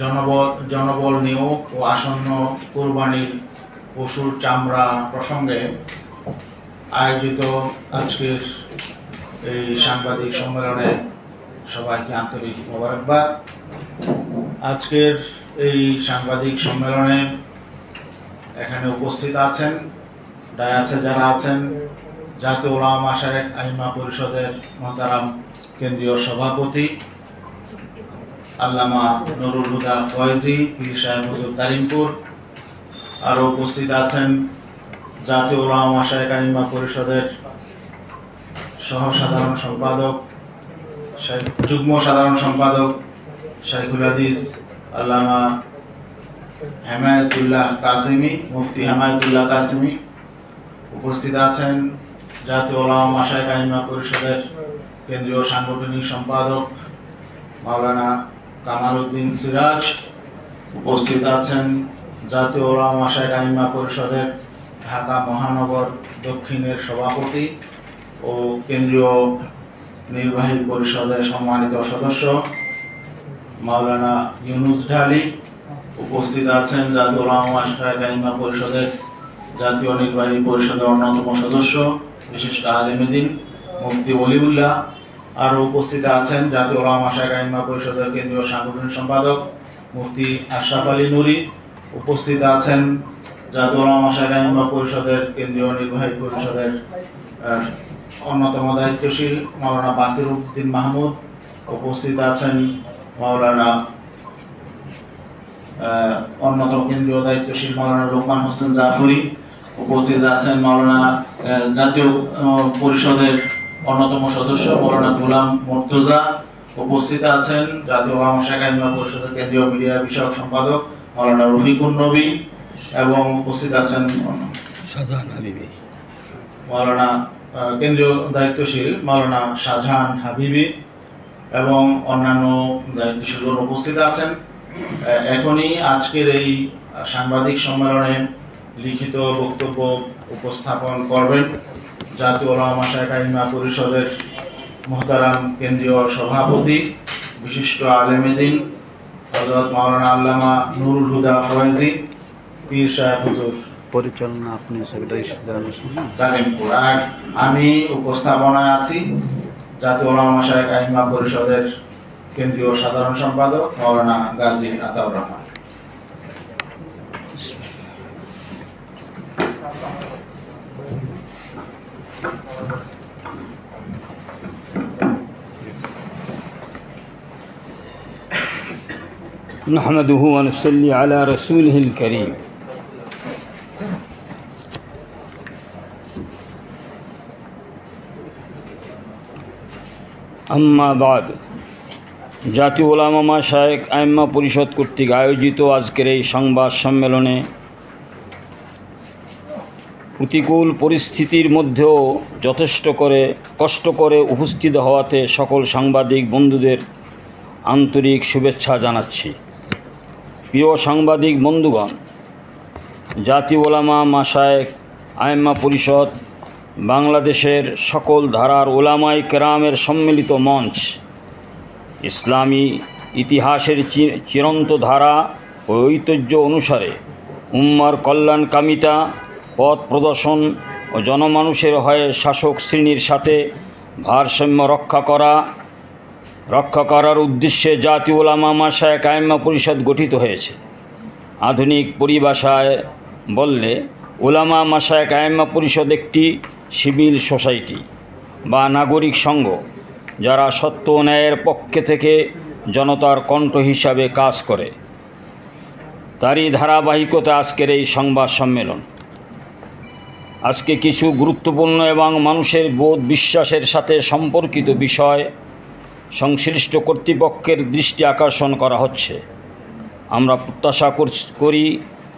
জনবল জনবল নিয়োগ ও আসন্ন কোরবানির পশুর চামড়া প্রসঙ্গে আয়োজিত আজকের এই সাংবাদিক সম্মেলনে সবাইকে আন্তরিক মোবারকবাদ। আজকের এই সাংবাদিক সম্মেলনে এখানে উপস্থিত আছেন, ডায়াসে যারা আছেন, জাতীয় ওলামা শায়েখ আইমা পরিষদের মহতারাম কেন্দ্রীয় সভাপতি আল্লামা নুরুল হুদা ফয়েজি পীর সাহেব হুজুর কারিমপুর। আরও উপস্থিত আছেন জাতীয় ওলামা শায়েখ আইমা পরিষদের সহ সাধারণ সম্পাদক যুগ্ম সাধারণ সম্পাদক শাইখুল হাদিস, আল্লামা হেমায়তুল্লাহ কাসিমি, মুফতি হেমায়তুল্লাহ কাসিমি উপস্থিত আছেন জাতীয় ওলামা শায়েখ আইমা পরিষদের কেন্দ্রীয় সাংগঠনিক সম্পাদক মাওলানা কামাল উদ্দিন সিরাজ উপস্থিত আছেন জাতীয় ওলামা আইমা পরিষদের ঢাকা মহানগর দক্ষিণের সভাপতি ও কেন্দ্রীয় নির্বাহী পরিষদের সম্মানিত সদস্য মাওলানা ইউনুস ঢালি উপস্থিত আছেন জাতীয় ওলামা আইমা পরিষদের জাতীয় নির্বাহী পরিষদের অন্যতম সদস্য, বিশিষ্ট আলিমুদ্দিন মুফতি ওলিউল্লাহ আরও উপস্থিত আছেন জাতীয় ওলামা শায়েখ আইমা পরিষদের কেন্দ্রীয় সাংগঠনিক সম্পাদক মুফতি আশরাফ আলী নুরি। উপস্থিত আছেন জাতীয় ওলামা শায়েখ আইমা পরিষদের কেন্দ্রীয় নির্বাহী পরিষদের অন্যতম দায়িত্বশীল মাওলানা বাসির উদ্দিন মাহমুদ। উপস্থিত আছেন মাওলানা অন্যতম কেন্দ্রীয় দায়িত্বশীল মাওলানা লোকমান হোসেন জাফরি। উপস্থিত আছেন মাওলানা জাতীয় পরিষদের অন্যতম সদস্য মাওলানা গোলাম মর্তুজা উপস্থিত আছেন জাতীয় ওলামা শাখা ইমাম পরিষদের কেন্দ্রীয় মিডিয়া বিষয়ক সম্পাদক মাওলানা রফিকুন নবী এবং উপস্থিত আছেন মাওলানা কেন্দ্রীয় দায়িত্বশীল মাওলানা শাহজাহান হাবিবি এবং অন্যান্য দায়িত্বশীলগণ উপস্থিত আছেন। এখনই আজকের এই সাংবাদিক সম্মেলনে লিখিত বক্তব্য উপস্থাপন করবেন। জাতীয় ওলামা শায়েখ আইমা পরিষদের মহতারাম কেন্দ্রীয় সভাপতি বিশিষ্ট আলেমেদিন হজরত মাওলানা আল্লামা নুরুল হুদা ফয়েজি পীর সাহেব হুজুর। পরিচালনা আপনি সেক্রেটারি কালিমপুর আর আমি উপস্থাপনায় আছি জাতীয় ওলামা শাহেখ আইমা পরিষদের কেন্দ্রীয় সাধারণ সম্পাদক মৌলানা গাজী আতাউর রহমান। نحمده ونصلي على رسوله الكريم আম্মা বাদ জাতীয় ওলামা শায়েক আইম্মা পরিষদ কর্তৃক আয়োজিত আজকের এই সংবাদ সম্মেলনে প্রতিকূল পরিস্থিতির মধ্যেও যথেষ্ট করে কষ্ট করে উপস্থিত হওয়াতে সকল সাংবাদিক বন্ধুদের আন্তরিক শুভেচ্ছা জানাচ্ছি প্রিয় সাংবাদিক বন্ধুগণ জাতি ওলামা মাসায়েক আইম্মা পরিষদ, বাংলাদেশের সকল ধারার ওলামাই কেরামের সম্মিলিত মঞ্চ, ইসলামী ইতিহাসের চিরন্ত ধারা ও ঐতিহ্য অনুসারে উম্মার কল্যাণকামিতা পথ প্রদর্শন ও জনমানুষের হয়ে শাসক শ্রেণির সাথে ভারসাম্য রক্ষা করা রক্ষা করার উদ্দেশ্যে জাতীয় ওলামা মাসায় কায়েমা পরিষদ গঠিত হয়েছে। আধুনিক পরিভাষায় বললে, ওলামা মাসায় কায়েমা পরিষদ একটি সিভিল সোসাইটি বা নাগরিক সংঘ, যারা সত্য ন্যায়ের পক্ষে থেকে জনতার কণ্ঠ হিসাবে কাজ করে। তারই ধারাবাহিকতা আজকের এই সংবাদ সম্মেলন। আজকে কিছু গুরুত্বপূর্ণ এবং মানুষের বোধ বিশ্বাসের সাথে সম্পর্কিত বিষয় সংশ্লিষ্ট কর্তৃপক্ষের দৃষ্টি আকর্ষণ করা হচ্ছে। আমরা প্রত্যাশা করি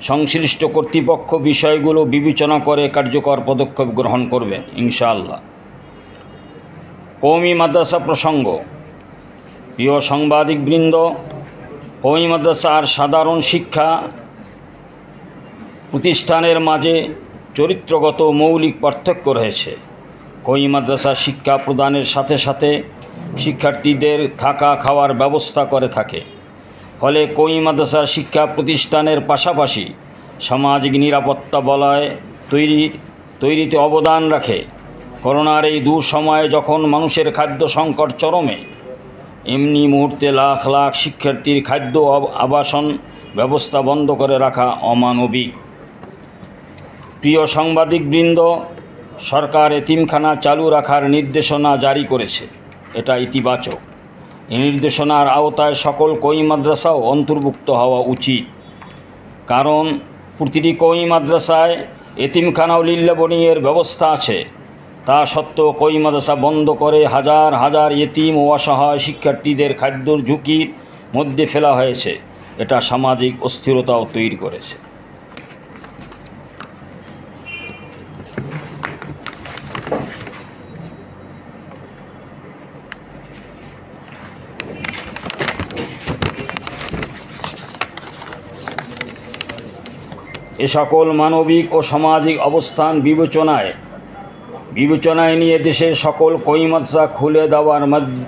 সংশ্লিষ্ট কর্তৃপক্ষ বিষয়গুলো বিবেচনা করে কার্যকর পদক্ষেপ গ্রহণ করবে, ইনশাআল্লাহ। কৌমি মাদ্রাসা প্রসঙ্গ। প্রিয় সাংবাদিকবৃন্দ কৌমি মাদ্রাসার সাধারণ শিক্ষা প্রতিষ্ঠানের মাঝে চরিত্রগত মৌলিক পার্থক্য রয়েছে। কই মাদ্রাসা শিক্ষা প্রদানের সাথে সাথে শিক্ষার্থীদের থাকা খাওয়ার ব্যবস্থা করে থাকে। ফলে কই মাদ্রাসা শিক্ষা প্রতিষ্ঠানের পাশাপাশি সামাজিক নিরাপত্তা বলয় তৈরি, তৈরিতে অবদান রাখে। করোনার এই দুঃসময়ে যখন মানুষের খাদ্য সংকট চরমে, এমনি মুহূর্তে লাখ লাখ শিক্ষার্থীর খাদ্য আব- আবাসন ব্যবস্থা বন্ধ করে রাখা অমানবিক। প্রিয় সাংবাদিকবৃন্দ, সরকার এতিমখানা চালু রাখার নির্দেশনা জারি করেছে। এটা ইতিবাচক। এই নির্দেশনার আওতায় সকল কই মাদ্রাসাও অন্তর্ভুক্ত হওয়া উচিত। কারণ প্রতিটি কই মাদ্রাসায় এতিমখানা লিল্লাবনিয়ের ব্যবস্থা আছে। তা সত্ত্বেও কই মাদ্রাসা বন্ধ করে হাজার হাজার এতিম ও অসহায় শিক্ষার্থীদের খাদ্যর ঝুঁকির মধ্যে ফেলা হয়েছে। এটা সামাজিক অস্থিরতাও তৈরি করেছে। এ সকল মানবিক ও সামাজিক অবস্থান বিবেচনায় বিবেচনায় নিয়ে দেশের সকল কইমাদ্রাসা খুলে দেওয়ার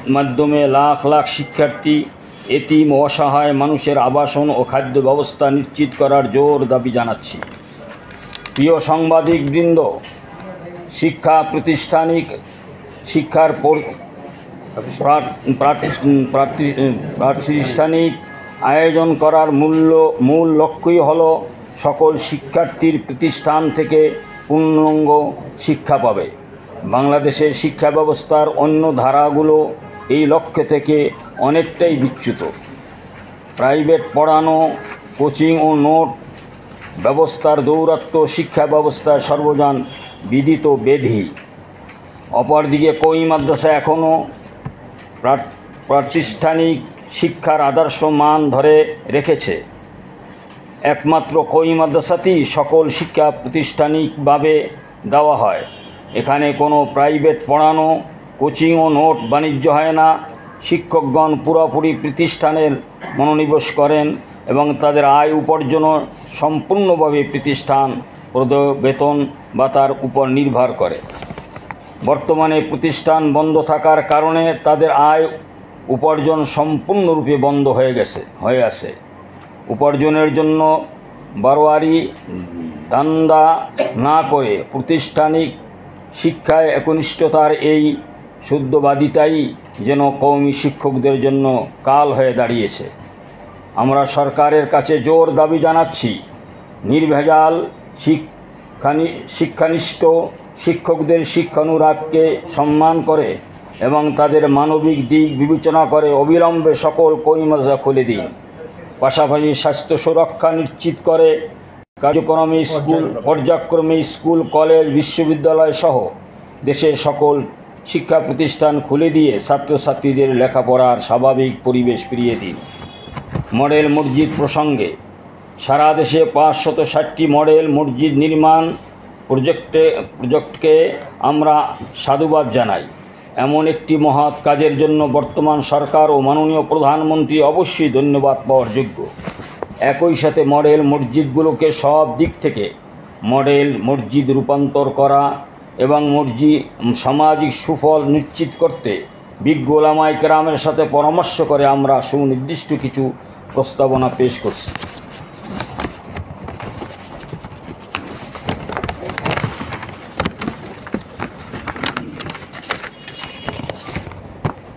মাধ্যমে লাখ লাখ শিক্ষার্থী, এতিম অসহায় মানুষের আবাসন ও খাদ্য ব্যবস্থা নিশ্চিত করার জোর দাবি জানাচ্ছি। প্রিয় সাংবাদিকবৃন্দ, শিক্ষা প্রতিষ্ঠানিক শিক্ষার পর- প্রা- প্রাতি- প্রাতি- প্রাতিষ্ঠানিক আয়োজন করার মূল্য, মূল লক্ষ্যই হল সকল শিক্ষার্থীর প্রতিষ্ঠান থেকে পূর্ণাঙ্গ শিক্ষা পাবে। বাংলাদেশের শিক্ষা ব্যবস্থার অন্য ধারাগুলো এই লক্ষ্য থেকে অনেকটাই বিচ্যুত। প্রাইভেট পড়ানো, কোচিং ও নোট ব্যবস্থার দৌরাত্ম্য শিক্ষা ব্যবস্থায় সর্বজন বিদিত বেধি। অপরদিকে কই মাদ্রাসা এখনও প্রাতিষ্ঠানিক শিক্ষার আদর্শ মান ধরে রেখেছে। একমাত্র কই মাদ্রাসাতেই সকল শিক্ষা প্রাতিষ্ঠানিকভাবে দেওয়া হয়। এখানে কোনো প্রাইভেট পড়ানো কোচিং ও নোট বাণিজ্য হয় না। শিক্ষকগণ পুরোপুরি প্রতিষ্ঠানের মনোনিবেশ করেন এবং তাদের আয় উপার্জনও সম্পূর্ণভাবে প্রতিষ্ঠান বেতন বা তার উপর নির্ভর করে। বর্তমানে প্রতিষ্ঠান বন্ধ থাকার কারণে তাদের আয় উপার্জন সম্পূর্ণরূপে বন্ধ হয়ে গেছে, হয়ে আছে। উপার্জনের জন্য বারোয়ারি দান্দা না করে প্রতিষ্ঠানিক শিক্ষায় একনিষ্ঠতার এই শুদ্ধবাদিতাই যেন কৌমি শিক্ষকদের জন্য কাল হয়ে দাঁড়িয়েছে। আমরা সরকারের কাছে জোর দাবি জানাচ্ছি, নির্ভেজাল শিক্ষানি, শিক্ষানিষ্ঠ শিক্ষকদের শিক্ষানুরাগকে সম্মান করে এবং তাদের মানবিক দিক বিবেচনা করে অবিলম্বে সকল কৈমাজা খুলে দিন। পাশাপাশি স্বাস্থ্য সুরক্ষা নিশ্চিত করে কার্যক্রমে স্কুল পর্যায়ক্রমে। স্কুল কলেজ বিশ্ববিদ্যালয় সহ দেশের সকল শিক্ষা প্রতিষ্ঠান খুলে দিয়ে ছাত্রছাত্রীদের লেখাপড়ার স্বাভাবিক পরিবেশ ফিরিয়ে দিন। মডেল মসজিদ প্রসঙ্গে সারা দেশে পাঁচশত ষাটটি মডেল মসজিদ নির্মাণ প্রজেক্টে প্রজেক্টকে আমরা সাধুবাদ জানাই। এমন একটি মহৎ কাজের জন্য বর্তমান সরকার ও মাননীয় প্রধানমন্ত্রী অবশ্যই ধন্যবাদ পাওয়ার যোগ্য। একই সাথে মডেল মসজিদগুলোকে সব দিক থেকে মডেল মসজিদ রূপান্তর করা এবং মসজিদ সামাজিক সুফল নিশ্চিত করতে বিজ্ঞ ওলামাই কেরামের সাথে পরামর্শ করে আমরা সুনির্দিষ্ট কিছু প্রস্তাবনা পেশ করছি।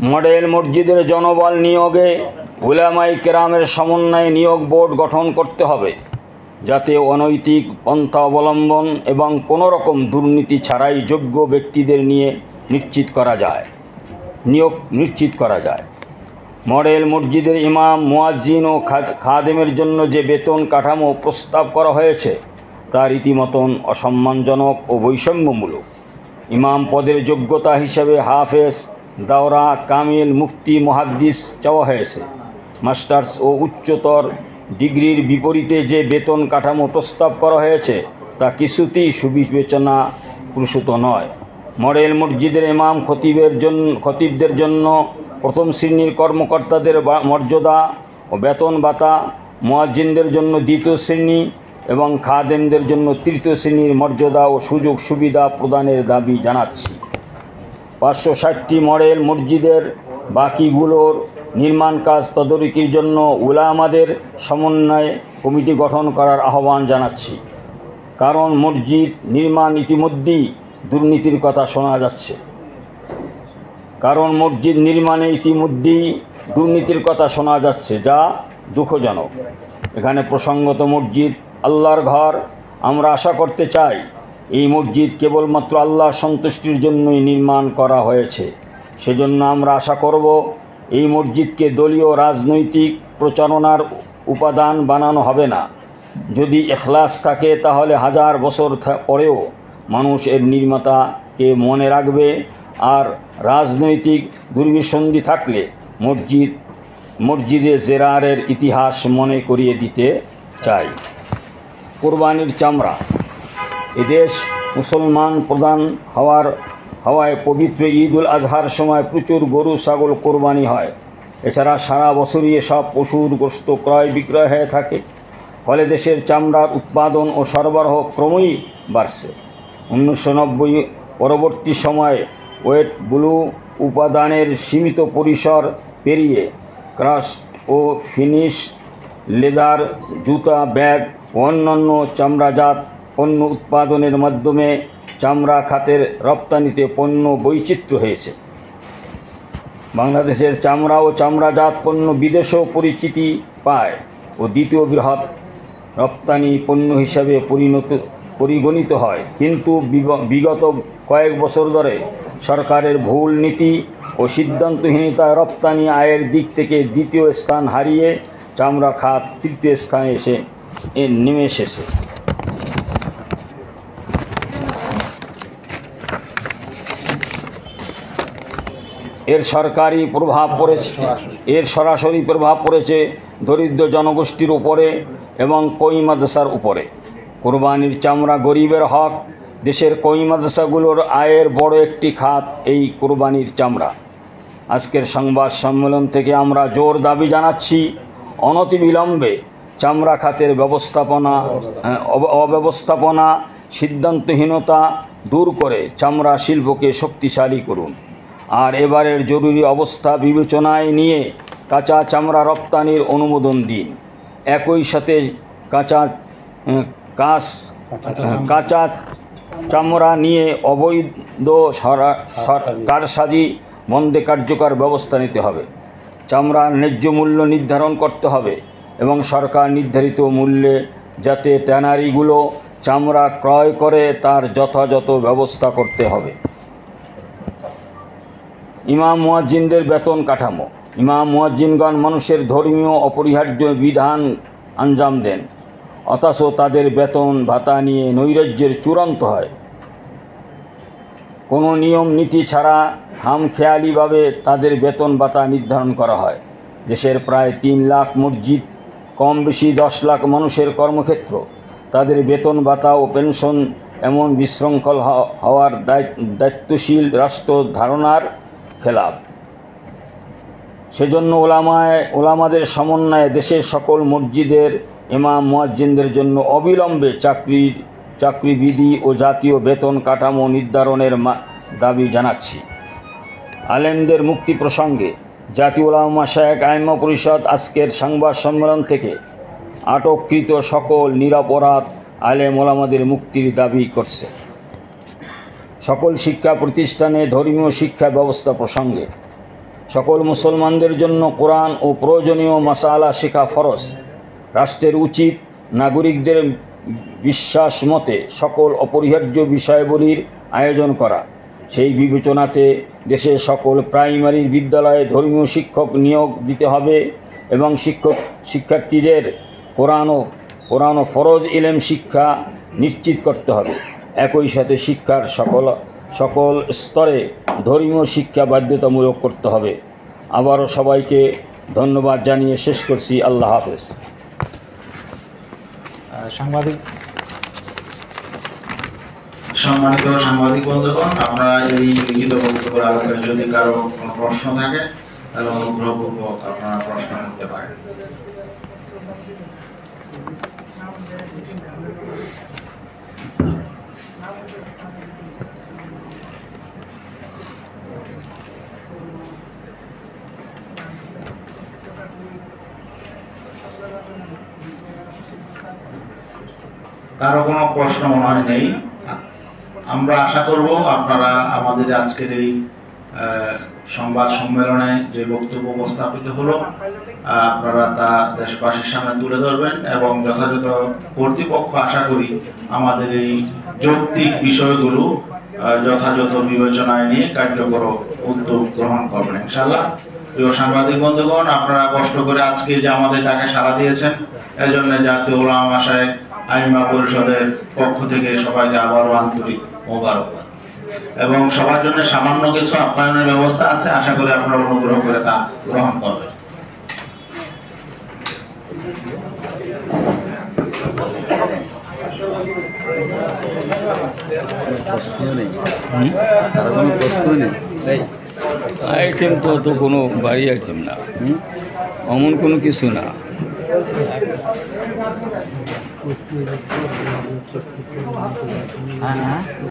মডেল মসজিদের জনবল নিয়োগে উলামাই কেরামের সমন্বয়ে নিয়োগ বোর্ড গঠন করতে হবে। যাতে অনৈতিক পন্থা অবলম্বন এবং কোনো রকম দুর্নীতি ছাড়াই যোগ্য ব্যক্তিদের নিয়ে নিশ্চিত করা যায়। নিয়োগ নিশ্চিত করা যায়। মডেল মসজিদের ইমাম, মুয়াজ্জিন ও খাদেমের জন্য যে বেতন কাঠামো প্রস্তাব করা হয়েছে, তা রীতিমতন অসম্মানজনক ও বৈষম্যমূলক। ইমাম পদের যোগ্যতা হিসেবে হাফেজ দাওরা কামিল মুফতি মহাদ্দিস চাওয়া হয়েছে। মাস্টার্স ও উচ্চতর ডিগ্রির বিপরীতে যে বেতন কাঠামো প্রস্তাব করা হয়েছে, তা কিছুতেই সুবিবেচনা প্রসূত নয়। মডেল মসজিদের ইমাম খতিবের জন্য খতিবদের জন্য প্রথম শ্রেণির কর্মকর্তাদের মর্যাদা ও বেতন ভাতা, মুয়াজ্জিনদের জন্য দ্বিতীয় শ্রেণি এবং খাদেমদের জন্য তৃতীয় শ্রেণির মর্যাদা ও সুযোগ সুবিধা প্রদানের দাবি জানাচ্ছি। পাঁচশো ষাটটি মডেল মসজিদের বাকিগুলোর নির্মাণ কাজ তদারকির জন্য উলামাদের সমন্বয়ে কমিটি গঠন করার আহ্বান জানাচ্ছি। কারণ মসজিদ নির্মাণ ইতিমধ্যেই দুর্নীতির কথা শোনা যাচ্ছে। কারণ মসজিদ নির্মাণে ইতিমধ্যেই দুর্নীতির কথা শোনা যাচ্ছে, যা দুঃখজনক। এখানে প্রসঙ্গত মসজিদ আল্লাহর ঘর। আমরা আশা করতে চাই এই মসজিদ কেবলমাত্র আল্লাহ সন্তুষ্টির জন্যই নির্মাণ করা হয়েছে। সেজন্য আমরা আশা করব এই মসজিদকে দলীয় রাজনৈতিক প্রচারণার উপাদান বানানো হবে না। যদি এখলাস থাকে, তাহলে হাজার বছর পরেও মানুষ এর নির্মাতাকে মনে রাখবে আর রাজনৈতিক দুর্বিসন্ধি থাকলে মসজিদ, মসজিদে জেরারের ইতিহাস মনে করিয়ে দিতে চাই। কোরবানির চামড়া। এদেশ মুসলমান প্রধান হওয়ার, হওয়ায় পবিত্র ঈদ উল আজহার সময় প্রচুর গরু, ছাগল কোরবানি হয়। এছাড়া সারা বছরই এসব পশুর গোস্ত ক্রয় বিক্রয় হয়ে থাকে। ফলে দেশের চামড়ার উৎপাদন ও সরবরাহ ক্রমেই বাড়ছে। উনিশশো নব্বই পরবর্তী সময়ে ওয়েট ব্লু উপাদানের সীমিত পরিসর পেরিয়ে ক্রাস্ট ও ফিনিশ লেদার জুতা, ব্যাগ ও অন্যান্য চামড়াজাত পণ্য উৎপাদনের মাধ্যমে চামড়া খাতের রপ্তানিতে পণ্য বৈচিত্র্য হয়েছে। বাংলাদেশের চামড়া ও চামড়াজাত পণ্য বিদেশেও পরিচিতি পায় ও দ্বিতীয় বৃহৎ রপ্তানি পণ্য হিসাবে পরিণত, পরিগণিত হয়। কিন্তু বিগ- বিগত কয়েক বছর ধরে সরকারের ভুল নীতি ও সিদ্ধান্তহীনতা রপ্তানি আয়ের দিক থেকে দ্বিতীয় স্থান হারিয়ে চামড়া খাত তৃতীয় স্থানে এসে নেমে এসেছে। এর সরকারি প্রভাব পড়েছে, এর সরাসরি প্রভাব পড়েছে দরিদ্র জনগোষ্ঠীর উপরে এবং কই মাদ্রাসার উপরে। কোরবানির চামড়া গরিবের হক, দেশের কই মাদ্রাসাগুলোর আয়ের বড় একটি খাত এই কোরবানির চামড়া। আজকের সংবাদ সম্মেলন থেকে আমরা জোর দাবি জানাচ্ছি, অনতিবিলম্বে চামড়া খাতের ব্যবস্থাপনা, অব- অব্যবস্থাপনা, সিদ্ধান্তহীনতা দূর করে চামড়া শিল্পকে শক্তিশালী করুন। আর এবারের জরুরি অবস্থা বিবেচনায় নিয়ে কাঁচা চামড়া রপ্তানির অনুমোদন দিন। একই সাথে কাঁচা কাঁচ, কাঁচা চামড়া নিয়ে অবৈধ কারসাজি বন্ধে কার্যকর ব্যবস্থা নিতে হবে। চামড়ার ন্যায্য মূল্য নির্ধারণ করতে হবে এবং সরকার নির্ধারিত মূল্যে যাতে ট্যানারিগুলো চামড়া ক্রয় করে তার যথাযথ ব্যবস্থা করতে হবে। ইমাম মুয়াজ্জিনদের বেতন কাঠামো। ইমাম মুয়াজ্জিনগণ মানুষের ধর্মীয় অপরিহার্য বিধান আঞ্জাম দেন। অথচ তাদের বেতন ভাতা নিয়ে নৈরাজ্যের চূড়ান্ত হয়। কোনো নিয়ম নীতি ছাড়া হামখেয়ালিভাবে তাদের বেতন ভাতা নির্ধারণ করা হয়। দেশের প্রায় তিন লাখ মসজিদ কম বেশি দশ লাখ মানুষের কর্মক্ষেত্র। তাদের বেতন ভাতা ও পেনশন এমন বিশৃঙ্খল হওয়ার দায়িত্ব- দায়িত্বশীল রাষ্ট্র ধারণার খেলাফ। সেজন্য ওলামায়, ওলামাদের সমন্বয়ে দেশের সকল মসজিদের ইমাম মুয়াজ্জিনদের জন্য অবিলম্বে চাকরির চাকরিবিধি ও জাতীয় বেতন কাঠামো নির্ধারণের দাবি জানাচ্ছি। আলেমদের মুক্তি প্রসঙ্গে জাতীয় ওলামা শায়েক আইমা পরিষদ আজকের সংবাদ সম্মেলন থেকে আটককৃত সকল নিরাপরাধ আলেম ওলামাদের মুক্তির দাবি করছে। সকল শিক্ষা প্রতিষ্ঠানে ধর্মীয় শিক্ষা ব্যবস্থা প্রসঙ্গে। সকল মুসলমানদের জন্য কোরআন ও প্রয়োজনীয় মশালা শেখা ফরজ। রাষ্ট্রের উচিত নাগরিকদের বিশ্বাস মতে সকল অপরিহার্য বিষয়গুলির আয়োজন করা। সেই বিবেচনাতে দেশের সকল প্রাইমারি বিদ্যালয়ে ধর্মীয় শিক্ষক নিয়োগ দিতে হবে এবং শিক্ষক শিক্ষার্থীদের কোরআন ও কোরআন ফরজ ইলেম শিক্ষা নিশ্চিত করতে হবে। একই সাথে শিক্ষার সকল সকল স্তরে ধর্মীয় শিক্ষা বাধ্যতামূলক করতে হবে। আবারও সবাইকে ধন্যবাদ জানিয়ে শেষ করছি। আল্লাহ হাফেজ। সাংবাদিক। সম্মানিত সাংবাদিক বন্ধুগণ আমরা এই লিখিত বক্তব্যের আলোচনায় যদি কারও কোনো প্রশ্ন থাকে তাহলে অনুগ্রহপূর্বক আপনারা প্রশ্ন করতে পারেন। কারও কোনো প্রশ্ন মনে হয় নেই। আমরা আশা করব আপনারা আমাদের আজকের এই সংবাদ সম্মেলনে যে বক্তব্য উপস্থাপিত হলো আপনারা তা দেশবাসীর সামনে তুলে ধরবেন এবং যথাযথ কর্তৃপক্ষ আশা করি আমাদের এই যৌক্তিক বিষয়গুলো যথাযথ বিবেচনায় নিয়ে কার্যকর উদ্যোগ গ্রহণ করবেন ইনশাল্লাহ প্রিয় সাংবাদিক বন্ধুগণ, আপনারা কষ্ট করে আজকে যে আমাদের ডাকে সাড়া দিয়েছেন, এজন্য জাতীয় ওলামা সাহেব আইমা পরিষদের পক্ষ থেকে সবাইকে আবারও আন্তরিক মোবারকবাদ এবং সবার জন্য সামান্য কিছু আপ্যায়নের ব্যবস্থা আছে আশা করি আপনারা অনুগ্রহ করে তা গ্রহণ করবেন। প্রশ্ন নেই তারা কোনো প্রশ্ন নেই তাই আইটেম তো তো কোনো বাড়ি আইটেম না। অমন কোনো কিছু না। হ্যাঁ হ্যাঁ